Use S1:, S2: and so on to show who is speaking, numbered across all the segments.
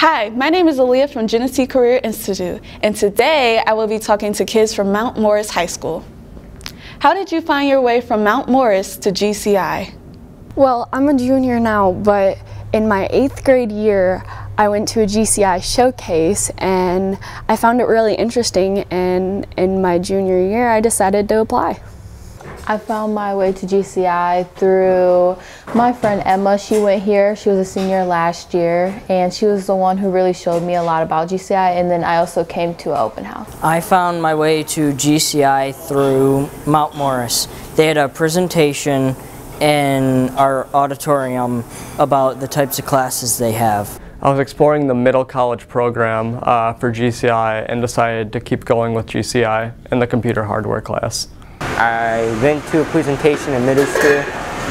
S1: Hi, my name is Aaliyah from Genesee Career Institute, and today I will be talking to kids from Mount Morris High School. How did you find your way from Mount Morris to GCI?
S2: Well, I'm a junior now, but in my eighth grade year, I went to a GCI showcase and I found it really interesting and in my junior year I decided to apply.
S3: I found my way to GCI through my friend Emma. She went here. She was a senior last year, and she was the one who really showed me a lot about GCI. And then I also came to an open house.
S4: I found my way to GCI through Mount Morris. They had a presentation in our auditorium about the types of classes they have.
S5: I was exploring the middle college program uh, for GCI and decided to keep going with GCI in the computer hardware class.
S6: I went to a presentation in middle school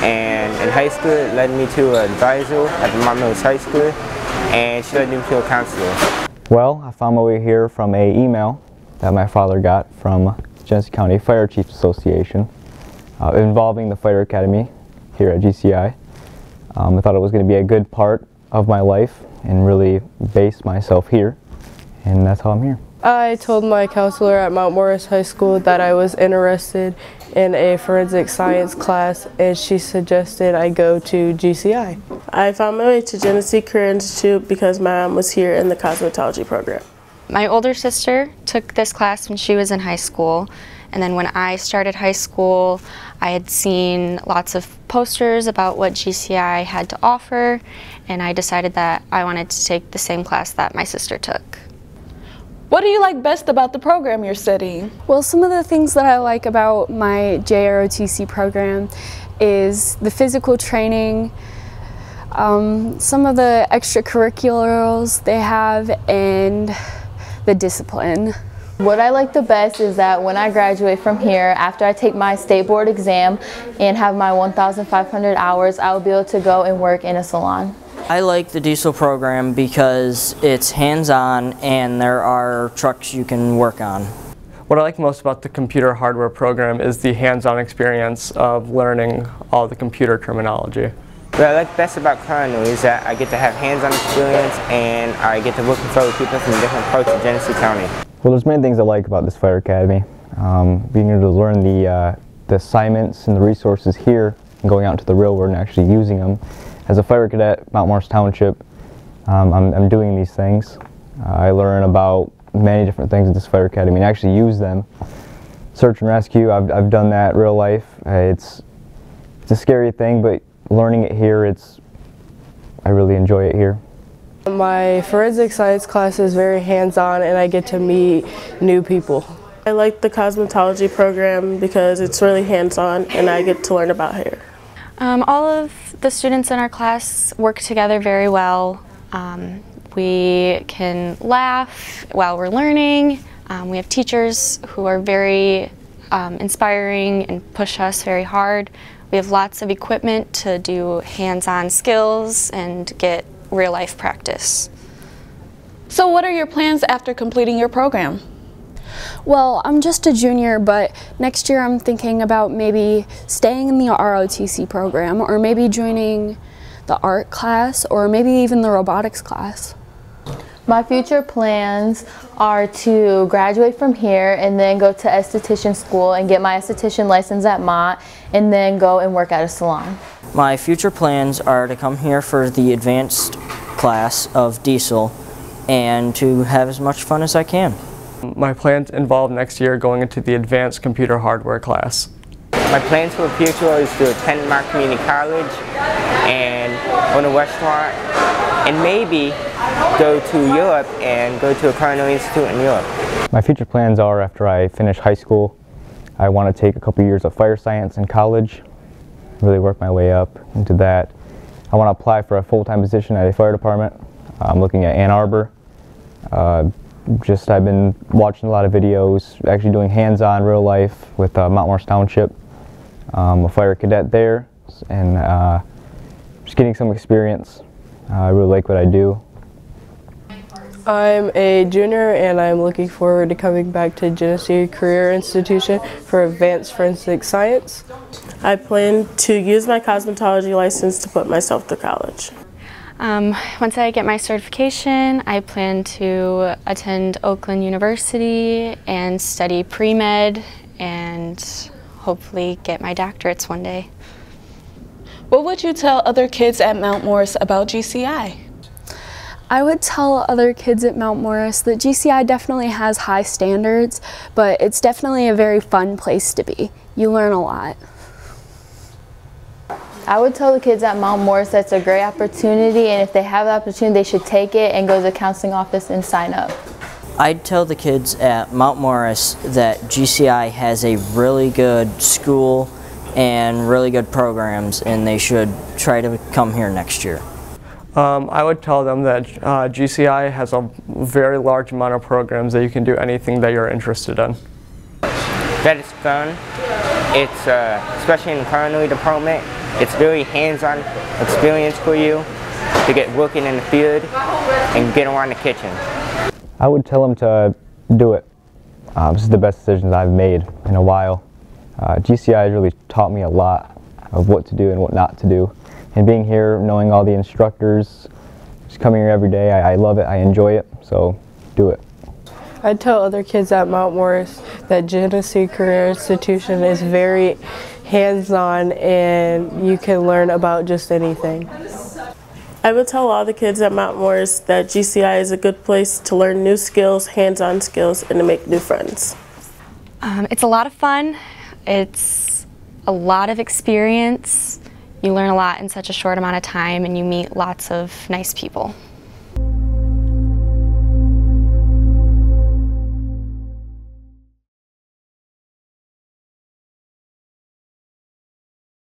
S6: and in high school it led me to an advisor at the Mount High School and she led me to a counselor.
S7: Well, I found my way here from a email that my father got from Genesee County Fire Chiefs Association uh, involving the Fire Academy here at GCI. Um, I thought it was going to be a good part of my life and really base myself here and that's how I'm here.
S8: I told my counselor at Mount Morris High School that I was interested in a forensic science class and she suggested I go to GCI.
S9: I found my way to Genesee Career Institute because my mom was here in the cosmetology program.
S10: My older sister took this class when she was in high school and then when I started high school I had seen lots of posters about what GCI had to offer and I decided that I wanted to take the same class that my sister took.
S1: What do you like best about the program you're studying?
S2: Well, some of the things that I like about my JROTC program is the physical training, um, some of the extracurriculars they have, and the discipline.
S3: What I like the best is that when I graduate from here, after I take my state board exam and have my 1,500 hours, I will be able to go and work in a salon.
S4: I like the diesel program because it's hands-on and there are trucks you can work on.
S5: What I like most about the computer hardware program is the hands-on experience of learning all the computer terminology.
S6: What I like best about Cardinal is that I get to have hands-on experience and I get to work with other people from different parts of Genesee County.
S7: Well, there's many things I like about this fire academy. Um, being able to learn the, uh, the assignments and the resources here and going out into the real world and actually using them as a fire cadet Mount Morris Township, um, I'm, I'm, doing these things. Uh, I learn about many different things at this fire academy and actually use them. Search and rescue, I've, I've done that real life. Uh, it's, it's a scary thing, but learning it here, it's, I really enjoy it here.
S8: My forensic science class is very hands-on and I get to meet new people.
S9: I like the cosmetology program because it's really hands-on and I get to learn about hair.
S10: Um, all of the students in our class work together very well. Um, we can laugh while we're learning. Um, we have teachers who are very um, inspiring and push us very hard. We have lots of equipment to do hands-on skills and get real-life practice.
S1: So what are your plans after completing your program?
S2: Well, I'm just a junior, but next year I'm thinking about maybe staying in the ROTC program or maybe joining the art class or maybe even the robotics class.
S3: My future plans are to graduate from here and then go to esthetician school and get my esthetician license at Mott and then go and work at a salon.
S4: My future plans are to come here for the advanced class of diesel and to have as much fun as I can.
S5: My plans involve next year going into the advanced computer hardware class.
S6: My plans for the future is to attend Mott Community College and own a restaurant and maybe go to Europe and go to a Culinary Institute in Europe.
S7: My future plans are after I finish high school, I want to take a couple years of fire science in college, really work my way up into that. I want to apply for a full-time position at a fire department. I'm looking at Ann Arbor. Uh, just I've been watching a lot of videos, actually doing hands-on real life with uh, Mount Morris Township. I'm a fire cadet there and uh, just getting some experience. Uh, I really like what I do.
S8: I'm a junior and I'm looking forward to coming back to Genesee Career Institution for Advanced Forensic Science.
S9: I plan to use my cosmetology license to put myself through college.
S10: Um, once I get my certification, I plan to attend Oakland University and study pre-med and hopefully get my doctorates one day.
S1: What would you tell other kids at Mount Morris about GCI?
S2: I would tell other kids at Mount Morris that GCI definitely has high standards, but it's definitely a very fun place to be. You learn a lot.
S3: I would tell the kids at Mount Morris that's a great opportunity, and if they have the opportunity, they should take it and go to the counseling office and sign up.
S4: I'd tell the kids at Mount Morris that GCI has a really good school and really good programs, and they should try to come here next year.
S5: Um, I would tell them that uh, GCI has a very large amount of programs that you can do anything that you're interested in.
S6: That is fun. It's, uh, especially in the culinary department, it's very hands-on experience for you to get working in the field and get around the kitchen.
S7: I would tell them to do it. Uh, this is the best decisions I've made in a while. Uh, GCI has really taught me a lot of what to do and what not to do. And being here, knowing all the instructors, just coming here every day, I, I love it, I enjoy it, so do it.
S8: I'd tell other kids at Mount Morris that Genesee Career Institution is very hands-on and you can learn about just anything.
S9: I would tell all the kids at Mount Morris that GCI is a good place to learn new skills, hands-on skills, and to make new friends.
S10: Um, it's a lot of fun. It's a lot of experience. You learn a lot in such a short amount of time and you meet lots of nice people.